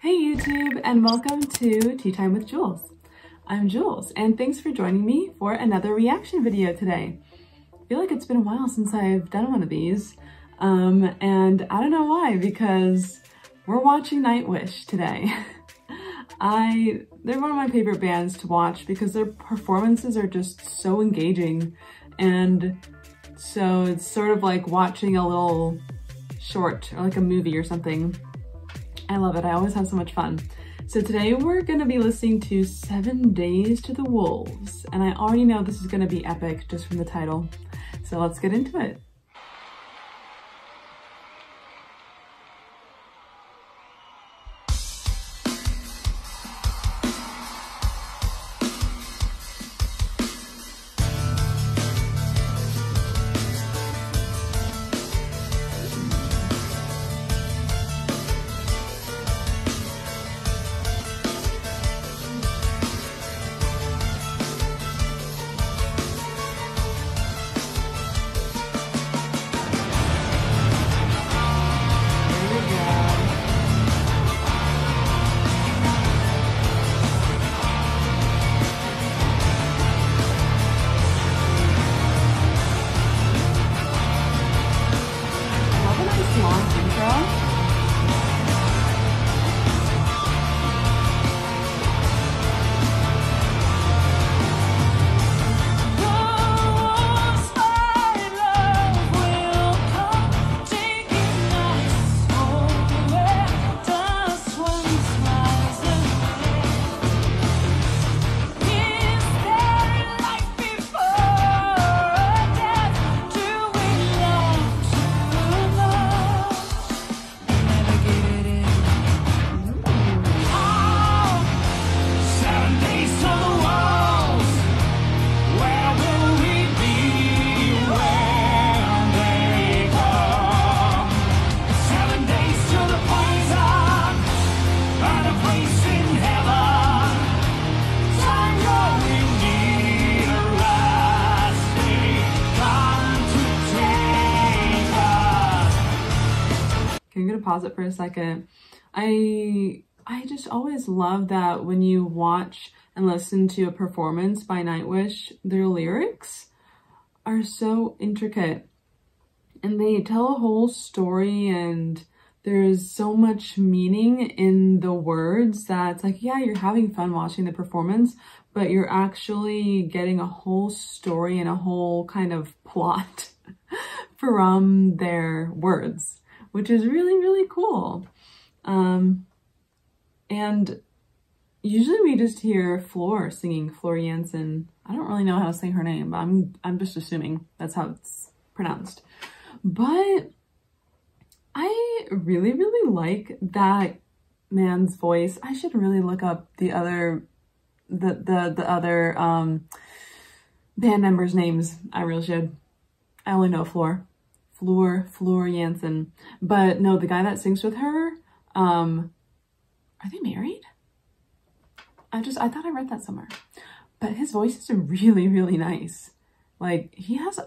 Hey YouTube and welcome to Tea Time with Jules. I'm Jules and thanks for joining me for another reaction video today. I feel like it's been a while since I've done one of these um, and I don't know why because we're watching Nightwish today. I they're one of my favorite bands to watch because their performances are just so engaging and so it's sort of like watching a little short or like a movie or something. I love it. I always have so much fun. So today we're going to be listening to Seven Days to the Wolves and I already know this is going to be epic just from the title. So let's get into it. Pause it for a second. I I just always love that when you watch and listen to a performance by Nightwish, their lyrics are so intricate and they tell a whole story and there's so much meaning in the words that it's like, yeah, you're having fun watching the performance, but you're actually getting a whole story and a whole kind of plot from their words which is really, really cool. Um, and usually we just hear Floor singing, Floor Jansen. I don't really know how to say her name, but I'm, I'm just assuming that's how it's pronounced. But I really, really like that man's voice. I should really look up the other, the, the, the other, um, band members' names. I really should. I only know Floor. Floor, Floor Jansen. But no, the guy that sings with her, um, are they married? I just, I thought I read that somewhere. But his voice is really, really nice. Like, he has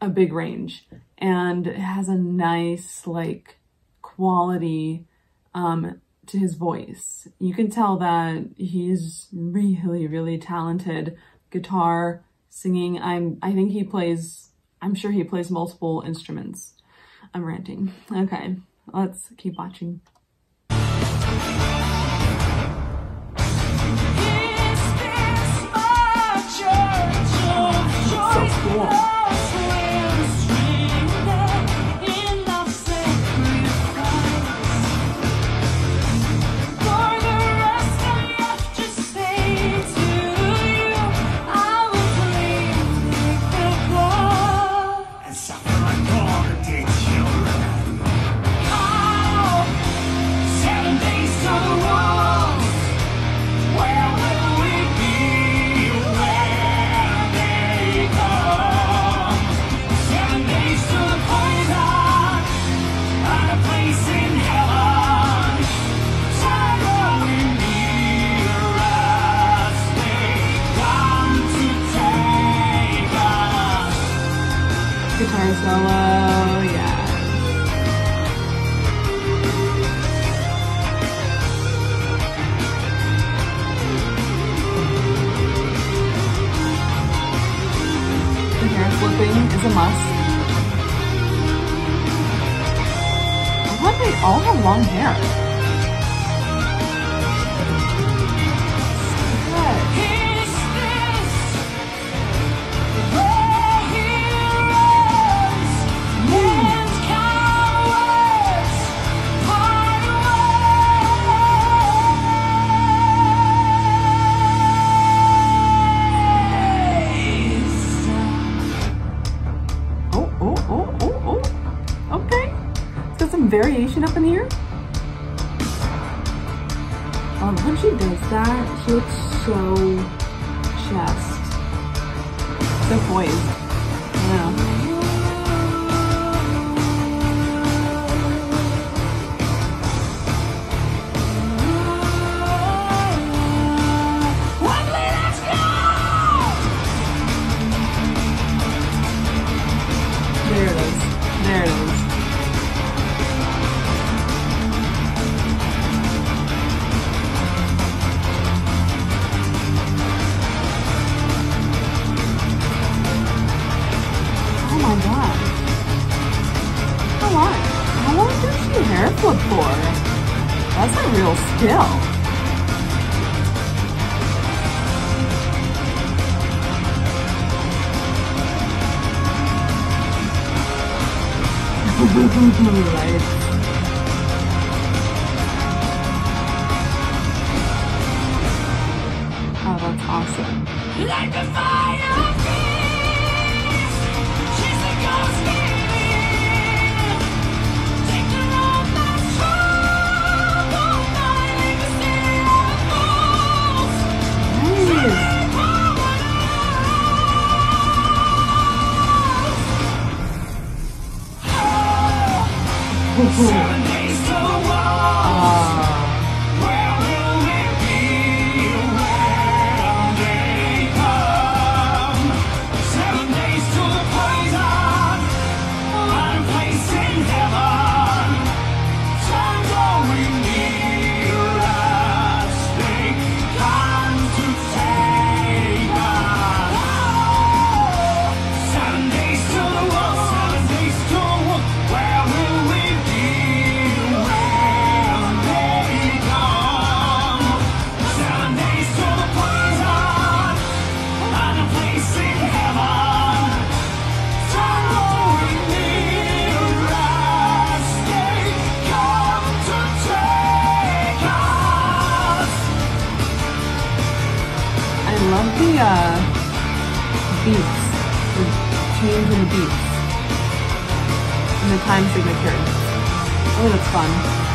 a, big range and has a nice, like, quality um, to his voice. You can tell that he's really, really talented. Guitar, singing. I'm, I think he plays I'm sure he plays multiple instruments. I'm ranting. Okay, let's keep watching. Flipping is a must. I thought they all have long hair. Variation up in here. Um, oh, when she does that, she looks so chest. So poised. little still. Oh, that's awesome. Fire! 不不 Yeah.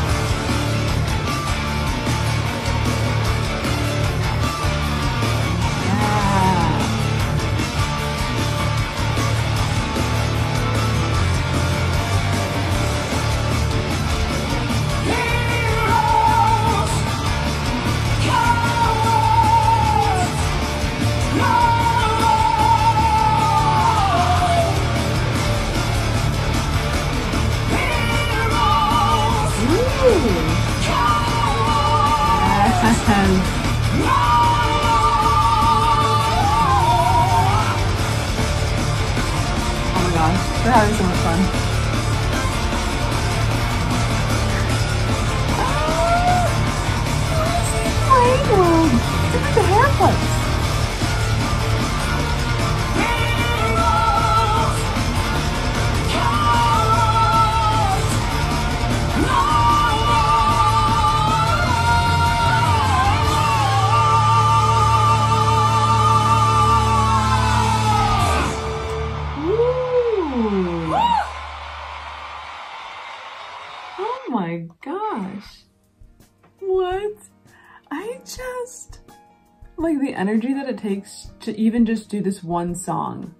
Energy that it takes to even just do this one song.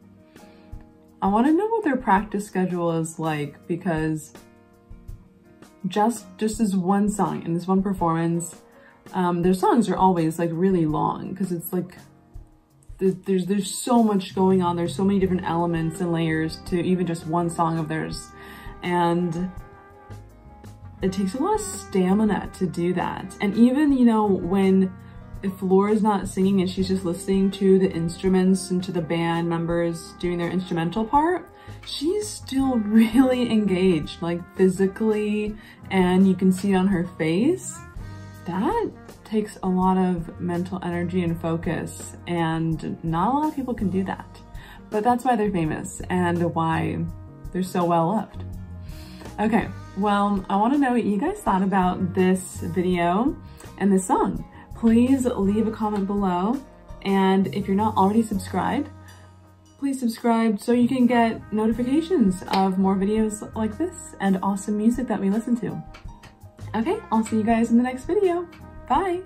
I want to know what their practice schedule is like because just just this one song and this one performance, um, their songs are always like really long because it's like there's there's so much going on. There's so many different elements and layers to even just one song of theirs. And it takes a lot of stamina to do that. And even, you know, when if Floor's not singing and she's just listening to the instruments and to the band members doing their instrumental part, she's still really engaged, like physically, and you can see it on her face. That takes a lot of mental energy and focus, and not a lot of people can do that. But that's why they're famous and why they're so well loved. Okay, well, I wanna know what you guys thought about this video and this song. Please leave a comment below. And if you're not already subscribed, please subscribe so you can get notifications of more videos like this and awesome music that we listen to. Okay, I'll see you guys in the next video. Bye!